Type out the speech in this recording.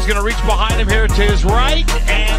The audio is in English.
He's going to reach behind him here to his right. And